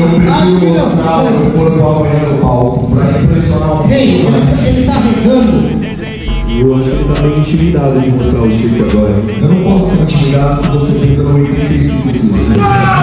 Eu que prefiro mostrar o corpo amanhã no palco pra impressionar o Ei, ele, ele tá arrancando. Eu acho que ele tá meio intimidado de mostrar o chip agora. Eu não posso te intimidado, porque você pensa no 85.